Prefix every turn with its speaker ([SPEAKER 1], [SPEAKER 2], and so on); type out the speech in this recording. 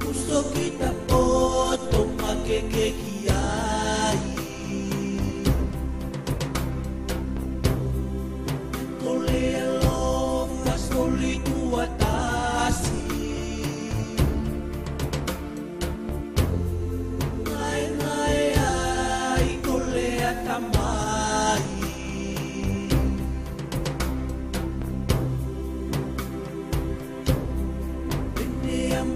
[SPEAKER 1] Gusto kita que tumakikikya